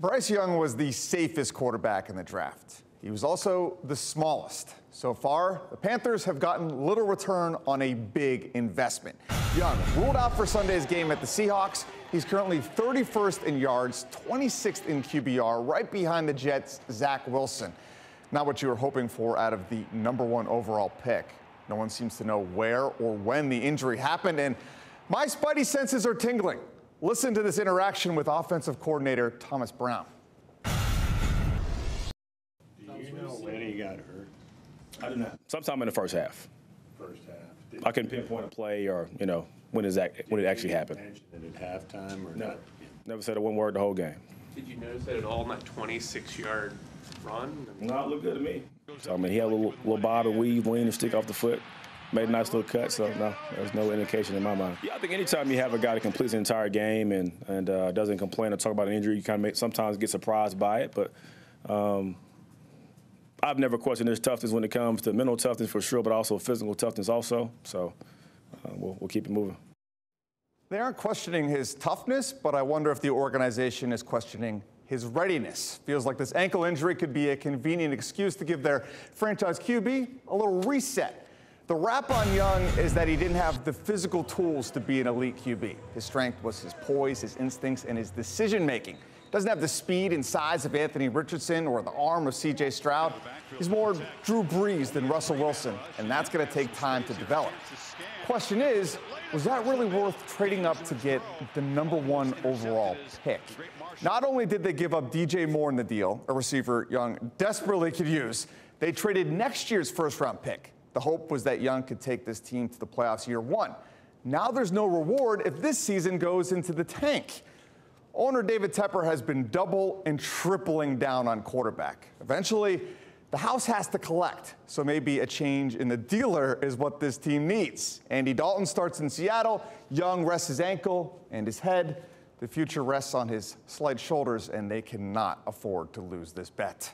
Bryce Young was the safest quarterback in the draft. He was also the smallest. So far, the Panthers have gotten little return on a big investment. Young ruled out for Sunday's game at the Seahawks. He's currently 31st in yards, 26th in QBR, right behind the Jets' Zach Wilson. Not what you were hoping for out of the number one overall pick. No one seems to know where or when the injury happened, and my spidey senses are tingling. Listen to this interaction with offensive coordinator Thomas Brown. Do you know when he got hurt? I do not. Sometime in the first half. First half. Did I can pinpoint a play or, you know, when, is that, when it actually happened. mention it at halftime or No. not? Never said a one word the whole game. Did you notice that at all in that 26-yard run? I mean, No, it looked good to me. So, I mean, he had a little, little bob and weave, lean and stick off the foot. Made a nice little cut, so no, there's no indication in my mind. Yeah, I think anytime you have a guy that completes the entire game and, and uh, doesn't complain or talk about an injury, you kind of make, sometimes get surprised by it. But um, I've never questioned his toughness when it comes to mental toughness for sure, but also physical toughness also. So uh, we'll, we'll keep it moving. They aren't questioning his toughness, but I wonder if the organization is questioning his readiness. Feels like this ankle injury could be a convenient excuse to give their franchise QB a little reset. The rap on Young is that he didn't have the physical tools to be an elite QB. His strength was his poise, his instincts, and his decision making. Doesn't have the speed and size of Anthony Richardson or the arm of CJ Stroud. He's more Drew Brees than Russell Wilson, and that's going to take time to develop. Question is, was that really worth trading up to get the number one overall pick? Not only did they give up DJ Moore in the deal, a receiver Young desperately could use, they traded next year's first round pick. The hope was that Young could take this team to the playoffs year one. Now there's no reward if this season goes into the tank. Owner David Tepper has been double and tripling down on quarterback. Eventually, the house has to collect, so maybe a change in the dealer is what this team needs. Andy Dalton starts in Seattle, Young rests his ankle and his head. The future rests on his slight shoulders, and they cannot afford to lose this bet.